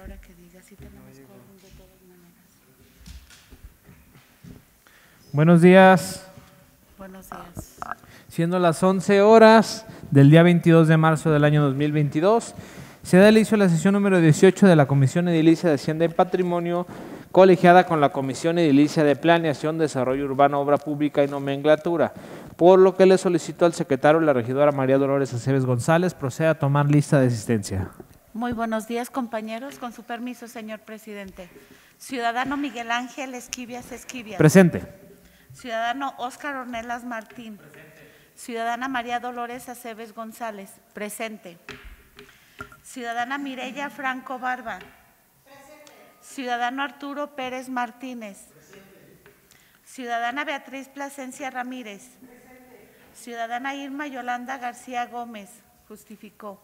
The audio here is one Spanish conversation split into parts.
ahora que diga, sí tenemos quórum de todas maneras. Buenos días. Buenos días. Siendo las 11 horas del día 22 de marzo del año 2022, se da inicio a la sesión número 18 de la Comisión Edilicia de Hacienda y Patrimonio, colegiada con la Comisión Edilicia de Planeación, Desarrollo Urbano, Obra Pública y Nomenclatura, por lo que le solicito al secretario, la regidora María Dolores Aceves González, proceda a tomar lista de asistencia. Muy buenos días, compañeros. Con su permiso, señor presidente. Ciudadano Miguel Ángel Esquivias Esquivias. Presente. Ciudadano Óscar Ornelas Martín. Ciudadana María Dolores Aceves González. Presente. Ciudadana Mireya Franco Barba. Ciudadano Arturo Pérez Martínez. Ciudadana Beatriz Plasencia Ramírez. Ciudadana Irma Yolanda García Gómez. Justificó.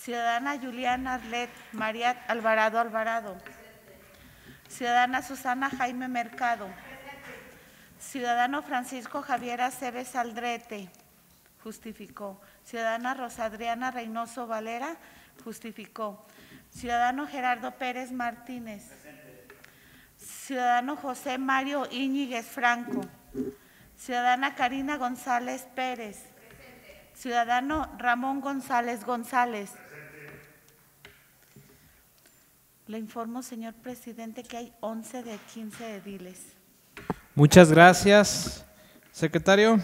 Ciudadana Juliana Arlet María Alvarado Alvarado. Ciudadana Susana Jaime Mercado. Ciudadano Francisco Javier Aceves Aldrete. Justificó. Ciudadana Rosa Adriana Reynoso Valera. Justificó. Ciudadano Gerardo Pérez Martínez. Ciudadano José Mario Íñiguez Franco. Ciudadana Karina González Pérez. Ciudadano Ramón González González. Le informo, señor presidente, que hay 11 de 15 ediles. Muchas gracias, secretario.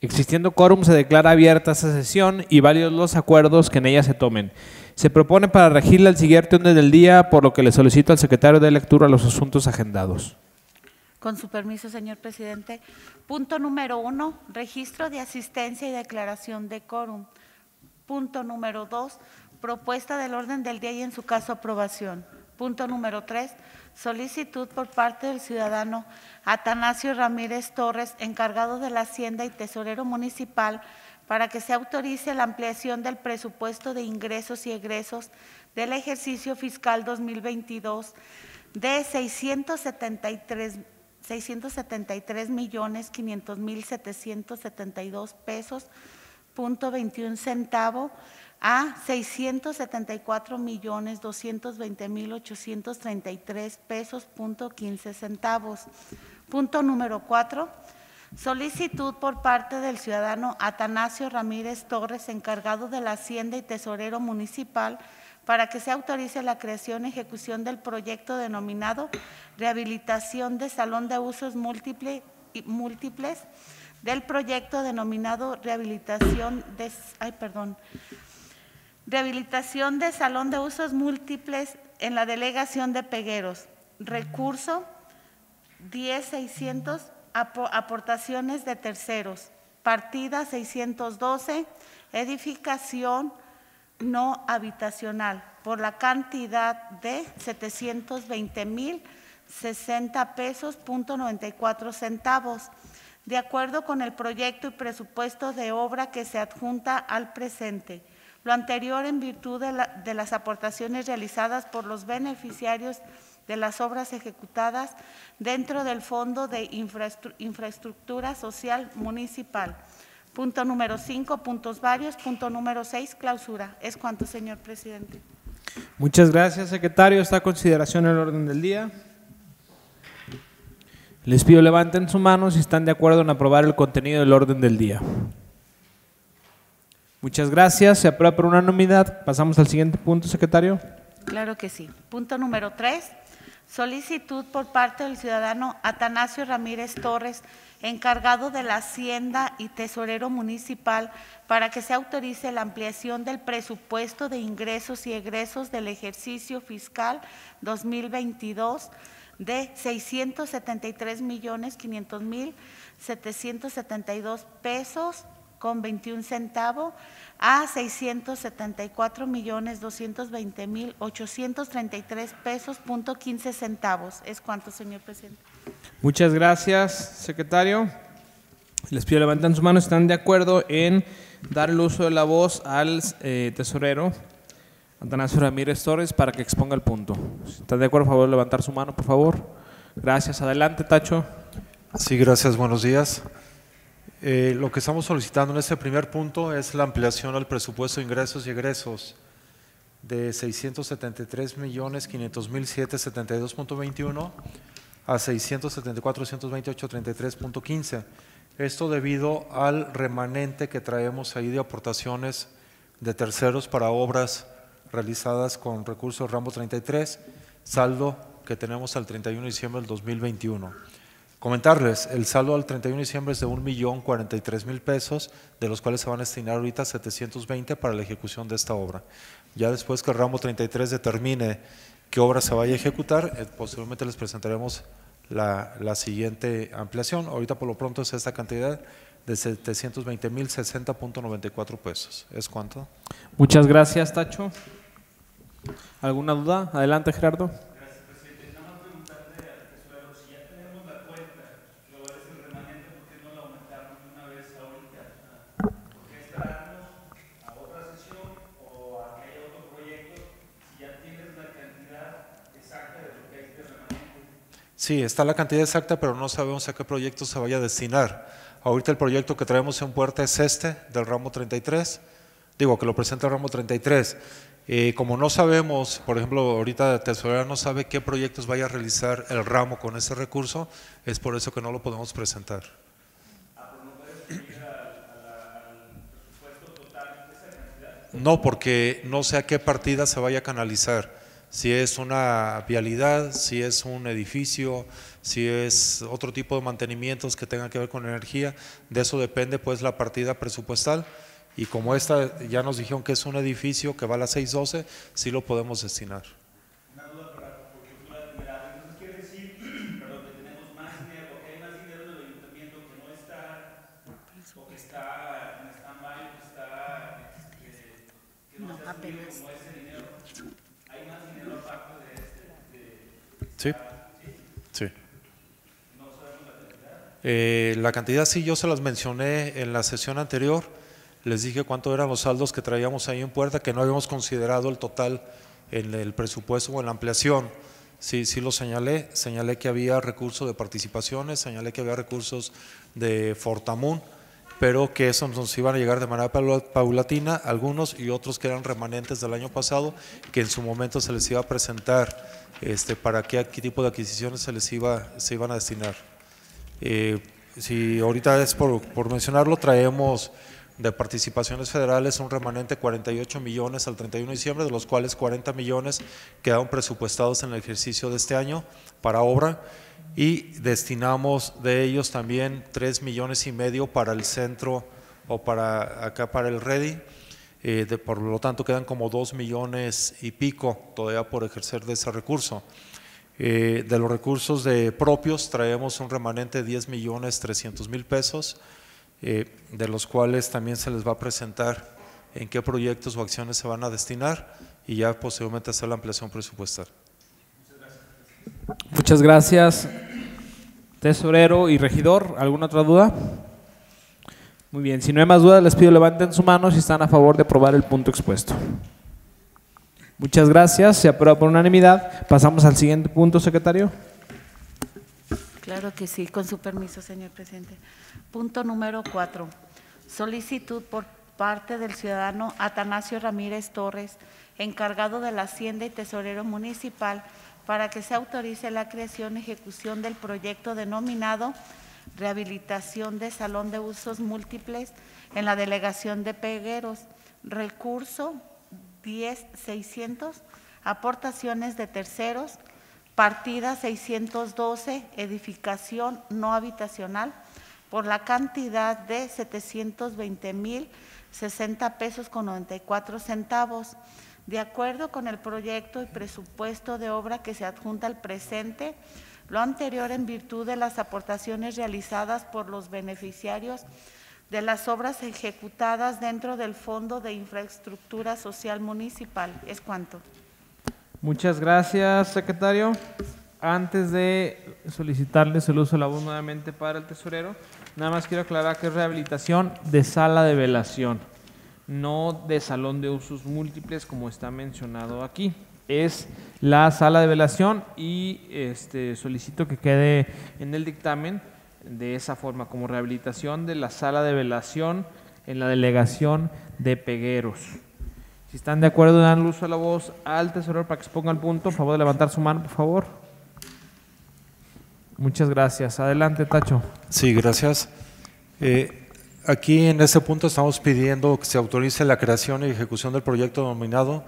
Existiendo quórum, se declara abierta esta sesión y válidos los acuerdos que en ella se tomen. Se propone para regirla el siguiente orden del día, por lo que le solicito al secretario de lectura los asuntos agendados. Con su permiso, señor presidente. Punto número uno, registro de asistencia y declaración de quórum. Punto número dos, propuesta del orden del día y en su caso aprobación. Punto número tres, solicitud por parte del ciudadano Atanasio Ramírez Torres, encargado de la Hacienda y Tesorero Municipal, para que se autorice la ampliación del presupuesto de ingresos y egresos del ejercicio fiscal 2022 de 673 673 millones 500 mil 772 pesos punto 21 centavo a 674 millones 220 mil 833 pesos punto 15 centavos. Punto número 4. Solicitud por parte del ciudadano Atanasio Ramírez Torres, encargado de la Hacienda y Tesorero Municipal, para que se autorice la creación y ejecución del proyecto denominado Rehabilitación de Salón de Usos Múltiple, Múltiples, del proyecto denominado Rehabilitación de, ay, perdón, Rehabilitación de Salón de Usos Múltiples en la Delegación de Pegueros. Recurso 10.600 aportaciones de terceros. Partida 612, edificación no habitacional, por la cantidad de 720 mil 60 pesos punto 94 centavos, de acuerdo con el proyecto y presupuesto de obra que se adjunta al presente. Lo anterior en virtud de, la, de las aportaciones realizadas por los beneficiarios de las obras ejecutadas dentro del Fondo de Infraestructura Social Municipal. Punto número 5, puntos varios. Punto número 6, clausura. Es cuanto, señor presidente. Muchas gracias, secretario. Está a consideración el orden del día. Les pido levanten su mano si están de acuerdo en aprobar el contenido del orden del día. Muchas gracias. Se aprueba por unanimidad. Pasamos al siguiente punto, secretario. Claro que sí. Punto número 3. Solicitud por parte del ciudadano Atanasio Ramírez Torres, encargado de la Hacienda y Tesorero Municipal, para que se autorice la ampliación del presupuesto de ingresos y egresos del ejercicio fiscal 2022 de 673 millones 500 mil 772 pesos con 21 centavos a 674 millones 220 mil 833 pesos punto 15 centavos. ¿Es cuánto, señor presidente? Muchas gracias, secretario. Les pido levanten su mano. ¿Están de acuerdo en dar el uso de la voz al eh, tesorero Atanasio Ramírez Torres para que exponga el punto? Si ¿Están de acuerdo? Por favor, levantar su mano, por favor. Gracias. Adelante, Tacho. Sí, gracias. Buenos días. Eh, lo que estamos solicitando en este primer punto es la ampliación al presupuesto de ingresos y egresos de 673 millones 500 mil 772.21 a 674 128 33.15. Esto debido al remanente que traemos ahí de aportaciones de terceros para obras realizadas con recursos Rambo 33, saldo que tenemos al 31 de diciembre del 2021. Comentarles, el saldo al 31 de diciembre es de 1.043.000 pesos, de los cuales se van a destinar ahorita 720 para la ejecución de esta obra. Ya después que el ramo 33 determine qué obra se vaya a ejecutar, eh, posteriormente les presentaremos la, la, siguiente ampliación. Ahorita por lo pronto es esta cantidad de 720.060.94 pesos. ¿Es cuánto? Muchas gracias, Tacho. ¿Alguna duda? Adelante, Gerardo. Sí, está la cantidad exacta, pero no sabemos a qué proyecto se vaya a destinar. Ahorita el proyecto que traemos en puerta es este, del ramo 33. Digo, que lo presenta el ramo 33. Eh, como no sabemos, por ejemplo, ahorita Tesorera no sabe qué proyectos vaya a realizar el ramo con ese recurso, es por eso que no lo podemos presentar. No, porque no sé a qué partida se vaya a canalizar si es una vialidad, si es un edificio, si es otro tipo de mantenimientos que tengan que ver con energía, de eso depende pues la partida presupuestal y como esta ya nos dijeron que es un edificio que va a las 612, sí lo podemos destinar. Eh, la cantidad sí, yo se las mencioné en la sesión anterior. Les dije cuánto eran los saldos que traíamos ahí en puerta, que no habíamos considerado el total en el presupuesto o en la ampliación. Sí, sí lo señalé. Señalé que había recursos de participaciones, señalé que había recursos de Fortamun, pero que esos nos iban a llegar de manera paulatina, algunos y otros que eran remanentes del año pasado, que en su momento se les iba a presentar este, para qué, tipo de adquisiciones se les iba, se iban a destinar. Eh, si ahorita es por, mencionarlo, traemos de participaciones federales un remanente 48 millones al 31 de diciembre, de los cuales 40 millones quedaron presupuestados en el ejercicio de este año para obra y destinamos de ellos también 3 millones y medio para el centro o para acá para el REDI eh, por lo tanto quedan como dos millones y pico todavía por ejercer de ese recurso. Eh, de los recursos de propios traemos un remanente de 10 millones 300 mil pesos, eh, de los cuales también se les va a presentar en qué proyectos o acciones se van a destinar y ya posteriormente hacer la ampliación presupuestal. Muchas gracias, tesorero y regidor. ¿Alguna otra duda? Muy bien, si no hay más dudas, les pido levanten su mano si están a favor de aprobar el punto expuesto. Muchas gracias, se aprueba por unanimidad. Pasamos al siguiente punto, secretario. Claro que sí, con su permiso, señor presidente. Punto número cuatro. Solicitud por parte del ciudadano Atanasio Ramírez Torres, encargado de la Hacienda y Tesorero Municipal, para que se autorice la creación y ejecución del proyecto denominado rehabilitación de salón de usos múltiples en la delegación de Pegueros, recurso 10600, aportaciones de terceros, partida 612, edificación no habitacional, por la cantidad de 720 mil 60 pesos con 94 centavos. De acuerdo con el proyecto y presupuesto de obra que se adjunta al presente, lo anterior en virtud de las aportaciones realizadas por los beneficiarios de las obras ejecutadas dentro del Fondo de Infraestructura Social Municipal. ¿Es cuánto? Muchas gracias, secretario. Antes de solicitarles el uso de la voz nuevamente para el tesorero, nada más quiero aclarar que es rehabilitación de sala de velación, no de salón de usos múltiples como está mencionado aquí es la sala de velación y este, solicito que quede en el dictamen de esa forma, como rehabilitación de la sala de velación en la delegación de Pegueros. Si están de acuerdo, dan uso a la voz al tesorero para que se ponga punto. Por favor levantar su mano, por favor. Muchas gracias. Adelante, Tacho. Sí, gracias. Eh, aquí en este punto estamos pidiendo que se autorice la creación y ejecución del proyecto denominado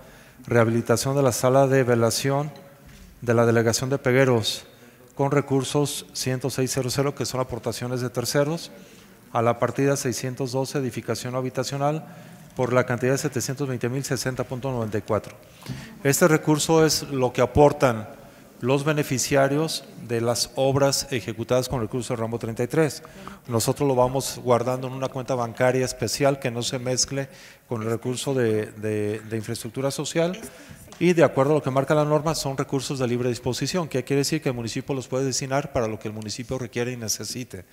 Rehabilitación de la Sala de Velación de la Delegación de Pegueros con recursos 10600, que son aportaciones de terceros, a la partida 612, edificación habitacional, por la cantidad de 720.060.94. Este recurso es lo que aportan los beneficiarios de las obras ejecutadas con recursos del ramo 33. Nosotros lo vamos guardando en una cuenta bancaria especial que no se mezcle con el recurso de, de infraestructura social y de acuerdo a lo que marca la norma son recursos de libre disposición, que quiere decir que el municipio los puede destinar para lo que el municipio requiere y necesite.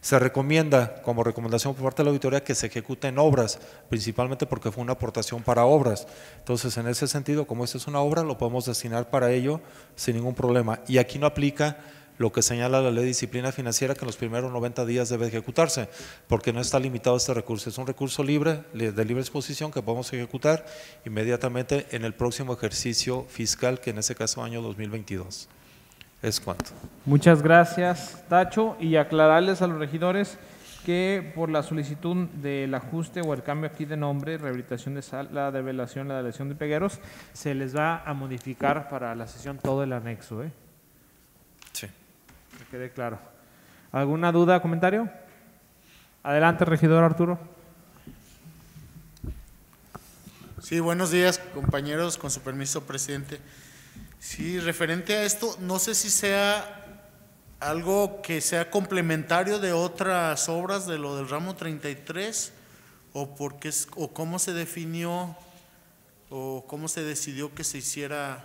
Se recomienda, como recomendación por parte de la auditoría, que se ejecuten obras, principalmente porque fue una aportación para obras. Entonces, en ese sentido, como esta es una obra, lo podemos destinar para ello sin ningún problema. Y aquí no aplica lo que señala la ley de disciplina financiera que en los primeros 90 días debe ejecutarse, porque no está limitado este recurso. Es un recurso libre, de libre exposición que podemos ejecutar inmediatamente en el próximo ejercicio fiscal, que en ese caso año 2022. Es cuanto. Muchas gracias, Tacho, y aclararles a los regidores que por la solicitud del ajuste o el cambio aquí de nombre, rehabilitación de sala de velación, la elección de pegueros, se les va a modificar para la sesión todo el anexo. ¿eh? Que quede claro. ¿Alguna duda, comentario? Adelante, regidor Arturo. Sí, buenos días, compañeros, con su permiso, presidente. Sí, referente a esto, no sé si sea algo que sea complementario de otras obras de lo del ramo 33 o porque es, o cómo se definió o cómo se decidió que se hiciera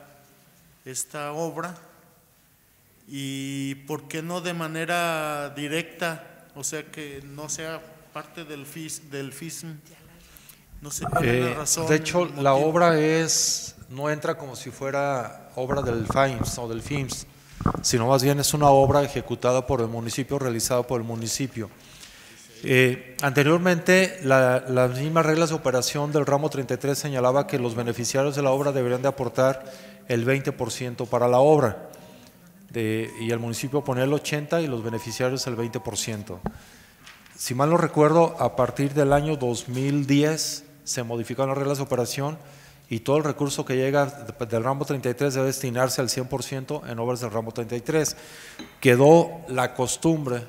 esta obra y por qué no de manera directa, o sea que no sea parte del FIS, del FISM. No sé cuál es la Eh, razón. de hecho, la obra es no entra como si fuera obra del FIMS o del FIMS, sino más bien es una obra ejecutada por el municipio, realizada por el municipio. Eh, anteriormente, la- las mismas reglas de operación del ramo 33 señalaba que los beneficiarios de la obra deberían de aportar el 20% para la obra y el municipio ponía el 80% y los beneficiarios el 20%. Si mal no recuerdo, a partir del año 2010 se modificaron las reglas de operación y todo el recurso que llega de- del ramo 33 debe destinarse al 100% en obras del ramo 33. Quedó la costumbre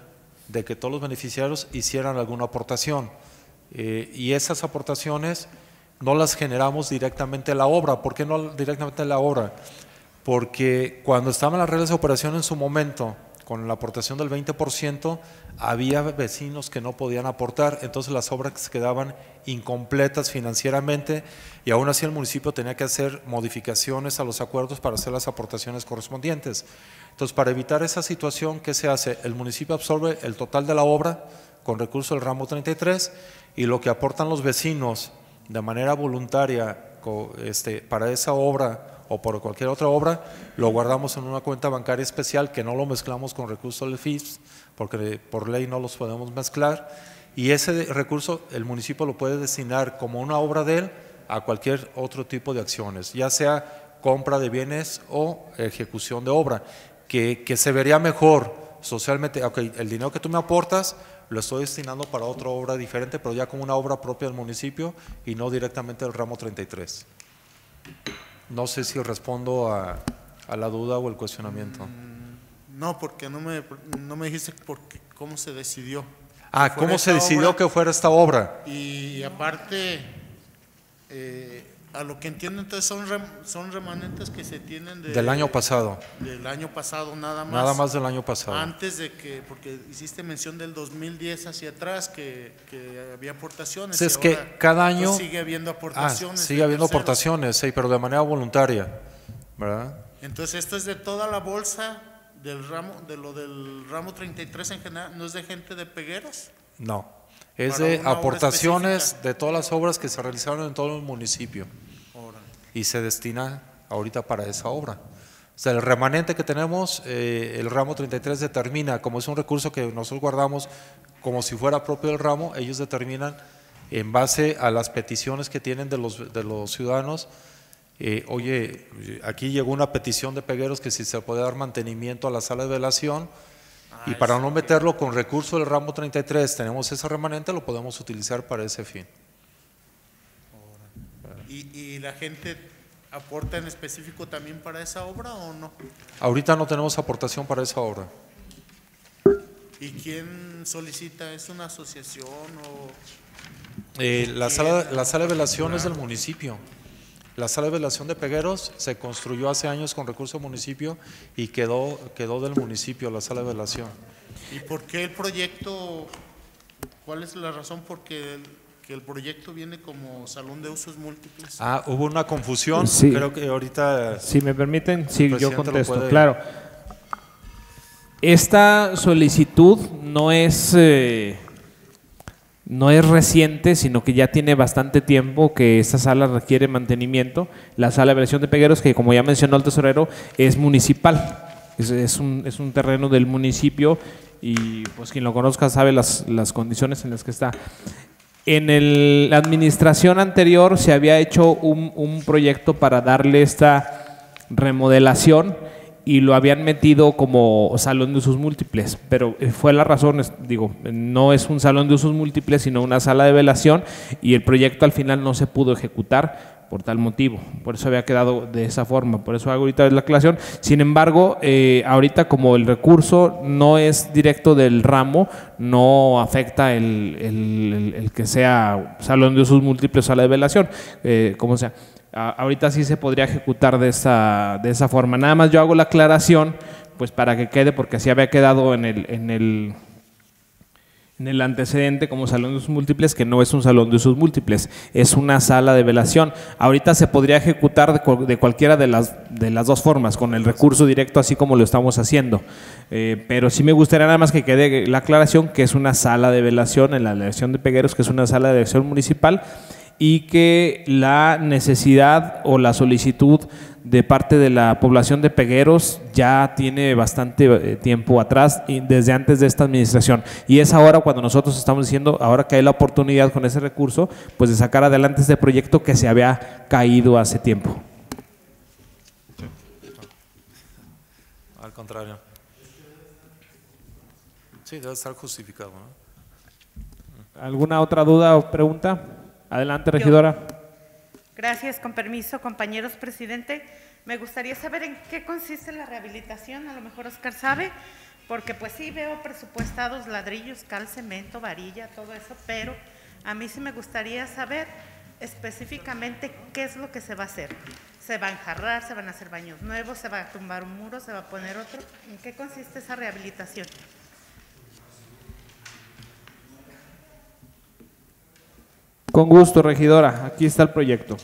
de que todos los beneficiarios hicieran alguna aportación eh, y esas aportaciones no las generamos directamente en la obra. ¿Por qué no directamente en la obra? Porque cuando estaban las reglas de operación en su momento, con la aportación del 20%, había vecinos que no podían aportar, entonces las obras quedaban incompletas financieramente y aún así el municipio tenía que hacer modificaciones a los acuerdos para hacer las aportaciones correspondientes. Entonces, para evitar esa situación, ¿qué se hace? El municipio absorbe el total de la obra con recurso del ramo 33 y lo que aportan los vecinos de manera voluntaria este, para esa obra o por cualquier otra obra, lo guardamos en una cuenta bancaria especial que no lo mezclamos con recursos del FIPS, porque por ley no los podemos mezclar, y ese recurso el municipio lo puede destinar como una obra de él a cualquier otro tipo de acciones, ya sea compra de bienes o ejecución de obra, que, que se vería mejor socialmente, ok, el dinero que tú me aportas lo estoy destinando para otra obra diferente, pero ya como una obra propia del municipio y no directamente del ramo 33. No sé si respondo a, a la duda o el cuestionamiento. No, porque no me, no me dijiste por qué- cómo se decidió. Ah, ¿cómo se decidió obra. que fuera esta obra? Y aparte, eh, a lo que entiendo, entonces son, rem- son remanentes que se tienen de- Del año pasado, Del año pasado, nada más. nada más del año pasado. Antes de que, porque hiciste mención del 2010 hacia atrás, que, que había aportaciones. Es que ahora, cada pues, año- sigue habiendo Ah, aportaciones. sigue de habiendo terceros. aportaciones, sí, pero de manera voluntaria, ¿verdad? Entonces, esto es de toda la bolsa del ramo, de lo del ramo 33 en general, ¿no es de gente de Pegueros? No, es de aportaciones de todas las obras que se realizaron en todo el municipio y se destina ahorita para esa obra. O sea, el remanente que tenemos, eh, el ramo 33 determina, como es un recurso que nosotros guardamos como si fuera propio del ramo, ellos determinan en base a las peticiones que tienen de los, de los ciudadanos. Eh, oye, aquí llegó una petición de Pegueros que si se puede dar mantenimiento a la sala de velación y para no meterlo con recurso del ramo 33, tenemos ese remanente, lo podemos utilizar para ese fin. ¿Y, y la gente aporta en específico también para esa obra o no? Ahorita no tenemos aportación para esa obra. ¿Y quién solicita? ¿Es una asociación o...? Eh, la, sala, la sala de velación es del municipio. La sala de velación de Pegueros se construyó hace años con recurso del municipio y quedó, quedó del municipio la sala de velación. ¿Y por qué el proyecto, cuál es la razón por qué el, que el proyecto viene como salón de usos múltiples? Ah, hubo una confusión. Sí. Creo que ahorita Si me permiten, sí, yo contesto. puede- Claro. Esta solicitud no es, eh, no es reciente, sino que ya tiene bastante tiempo que esta sala requiere mantenimiento. La sala de versión de Pegueros, que como ya mencionó el tesorero, es municipal. Es, un, terreno del municipio y pues quien lo conozca sabe las, condiciones en las que está. En la administración anterior se había hecho un proyecto para darle esta remodelación y lo habían metido como salón de usos múltiples, pero eh, fue la razón, digo, no es un salón de usos múltiples, sino una sala de velación y el proyecto al final no se pudo ejecutar por tal motivo, por eso había quedado de esa forma, por eso hago ahorita la aclaración. Sin embargo, eh, ahorita como el recurso no es directo del ramo, no afecta el, el- que sea salón de usos múltiples sala de velación, eh, como sea. A- ahorita sí se podría ejecutar de esa, de esa forma. Nada más yo hago la aclaración, pues para que quede, porque así había quedado en el, en el, en el antecedente como salón de usos múltiples, que no es un salón de usos múltiples, es una sala de velación. Ahorita se podría ejecutar de, cual- de cualquiera de las, de las dos formas, con el recurso directo, así como lo estamos haciendo. Eh, pero sí me gustaría nada más que quede la aclaración que es una sala de velación en la elección de Pegueros, que es una sala de elección municipal y que la necesidad o la solicitud de parte de la población de Pegueros ya tiene bastante eh, tiempo atrás, desde antes de esta administración. Y es ahora cuando nosotros estamos diciendo, ahora que hay la oportunidad con ese recurso, pues de sacar adelante este proyecto que se había caído hace tiempo. Al contrario. Sí, debe estar justificado. ¿no? ¿Alguna otra duda o pregunta? Adelante, regidora. Gracias, con permiso, compañeros, presidente. Me gustaría saber en qué consiste la rehabilitación, a lo mejor Oscar sabe, porque pues sí veo presupuestados ladrillos, cal, cemento, varilla, todo eso, pero a mí sí me gustaría saber específicamente qué es lo que se va a hacer. ¿Se va a enjarrar, se van a hacer baños nuevos, se va a tumbar un muro, se va a poner otro? ¿En qué consiste esa rehabilitación? Con gusto, regidora. Aquí está el proyecto.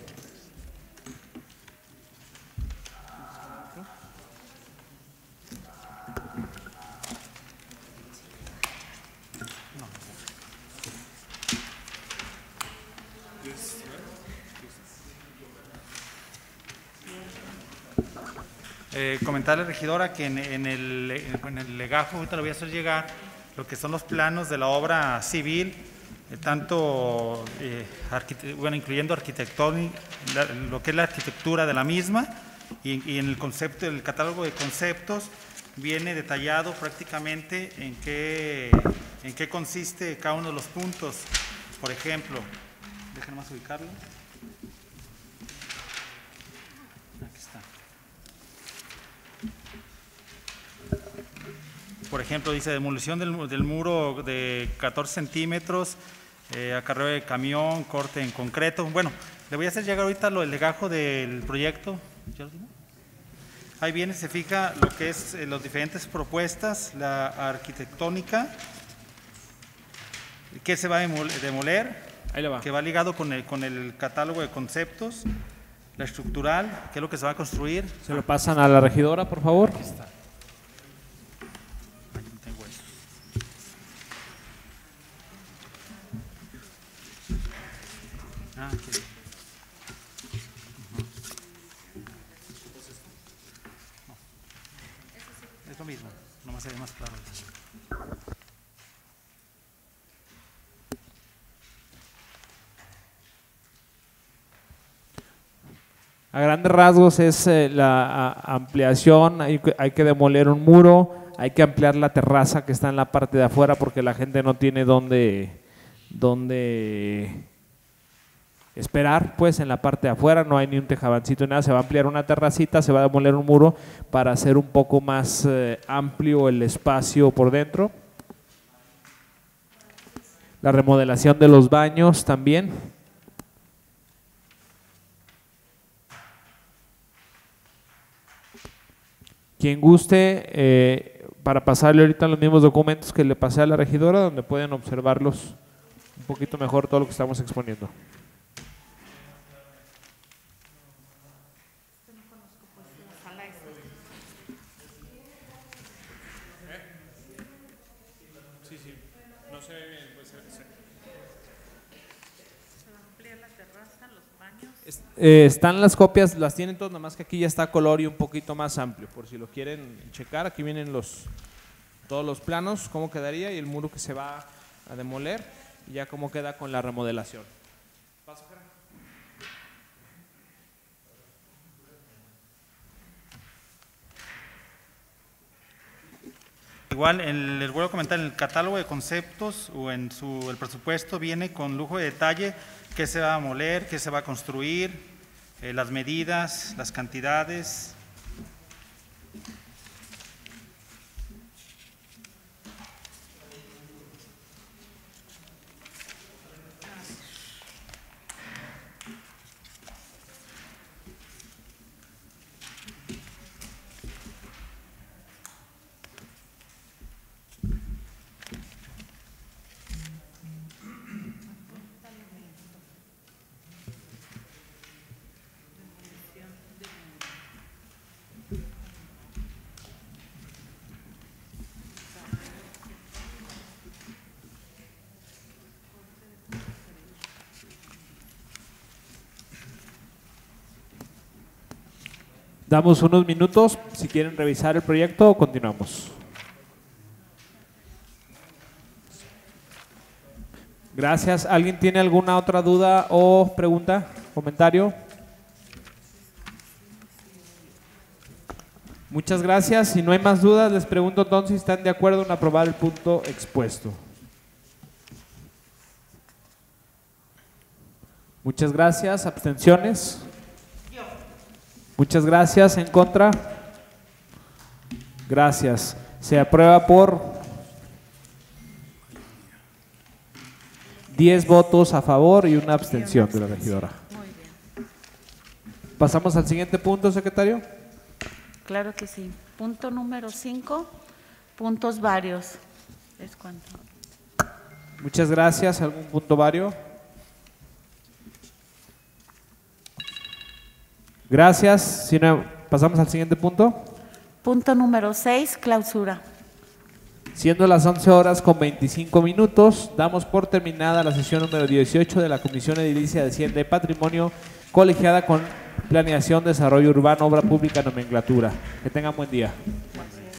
Eh, comentarle, regidora, que en, el, en legajo, ahorita le voy a hacer llegar lo que son los planos de la obra civil, tanto, eh, bueno, incluyendo arquitectónico, la- lo que es la arquitectura de la misma, y, y en el concepto, el catálogo de conceptos, viene detallado prácticamente en qué, en qué consiste cada uno de los puntos. Por ejemplo, déjenme más ubicarlo. Aquí está. Por ejemplo, dice demolición del, mu- del muro de 14 centímetros, eh, acarreo de camión, corte en concreto. Bueno, le voy a hacer llegar ahorita lo, el legajo del proyecto. Ahí viene, se fija lo que es eh, las diferentes propuestas, la arquitectónica, que se va a demol- demoler, Ahí va. que va ligado con el, con el catálogo de conceptos, la estructural, que es lo que se va a construir, Se lo pasan a la regidora, por favor. Aquí no tengo eso. Ah, aquí. Ujú. No. Es lo mismo, nomás se ve más claro. A grandes rasgos es eh, la ampliación, hay, que- demoler un muro, hay que ampliar la terraza que está en la parte de afuera porque la gente no tiene dónde esperar, pues en la parte de afuera no hay ni un tejabancito ni nada, se va a ampliar una terracita, se va a demoler un muro para hacer un poco más eh, amplio el espacio por dentro. La remodelación de los baños también. Quien guste, eh, para pasarle ahorita los mismos documentos que le pasé a la regidora, donde pueden observarlos un poquito mejor todo lo que estamos exponiendo. Eh, están las copias, las tienen todas, nada más que aquí ya está color y un poquito más amplio. Por si lo quieren checar, aquí vienen los todos los planos, cómo quedaría y el muro que se va a demoler y ya cómo queda con la remodelación. Igual, en- les vuelvo a comentar, en el catálogo de conceptos o en su, el presupuesto viene con lujo de detalle qué se va a moler, qué se va a construir, eh, las medidas, las cantidades. Damos unos minutos si quieren revisar el proyecto continuamos. Gracias. ¿Alguien tiene alguna otra duda o pregunta, comentario? Muchas gracias. Si no hay más dudas, les pregunto entonces si están de acuerdo en aprobar el punto expuesto. Muchas gracias. ¿Abstenciones? Muchas gracias. ¿En contra? Gracias. Se aprueba por 10 votos a favor y una abstención de la regidora. Muy bien. Pasamos al siguiente punto, secretario. Claro que sí. Punto número 5, puntos varios. ¿Es cuánto? Muchas gracias. ¿Algún punto vario? Gracias. Si no, pasamos al siguiente punto. Punto número 6, clausura. Siendo las 11 horas con 25 minutos, damos por terminada la sesión número 18 de la Comisión Edilicia de Hacienda y Patrimonio, colegiada con Planeación, Desarrollo Urbano, Obra Pública, Nomenclatura. Que tengan buen día.